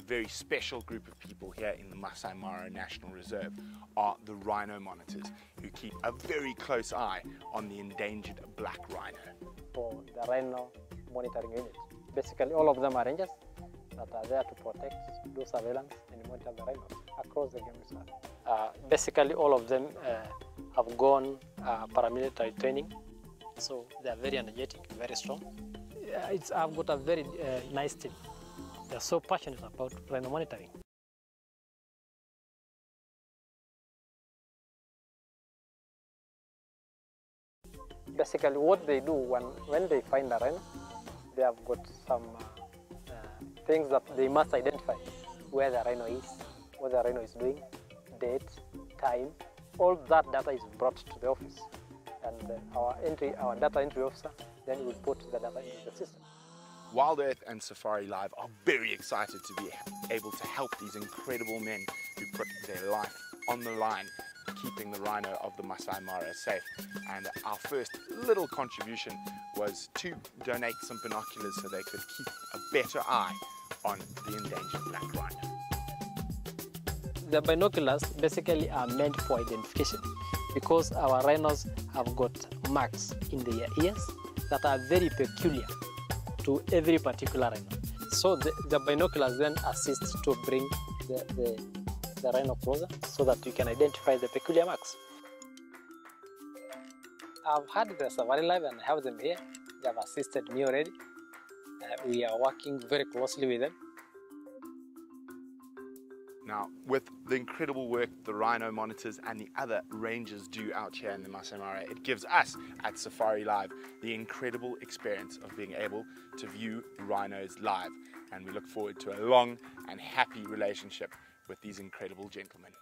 very special group of people here in the Masai Mara National Reserve are the rhino monitors, who keep a very close eye on the endangered black rhino. for the rhino monitoring unit. Basically, all of them are rangers that are there to protect, do surveillance, and monitor the rhinos across the game reserve. Uh, basically, all of them uh, have gone uh, paramilitary training, so they are very energetic, very strong. Yeah, It's, I've got a very uh, nice team. They're so passionate about rhino monitoring. Basically, what they do when, when they find a rhino, they have got some uh, things that they must identify where the rhino is, what the rhino is doing, date, time. All that data is brought to the office, and uh, our entry, our data entry officer, then will put the data into the system. Wild Earth and Safari Live are very excited to be able to help these incredible men who put their life on the line keeping the rhino of the Masai Mara safe. And our first little contribution was to donate some binoculars so they could keep a better eye on the endangered black rhino. The binoculars basically are meant for identification because our rhinos have got marks in their ears that are very peculiar to every particular rhino. So the, the binoculars then assist to bring the, the, the rhino closer so that you can identify the peculiar marks. I've had the Safari Live and I have them here. They have assisted me already. Uh, we are working very closely with them. Now, with the incredible work the rhino monitors and the other rangers do out here in the Masai Mara, it gives us at Safari Live the incredible experience of being able to view rhinos live. And we look forward to a long and happy relationship with these incredible gentlemen.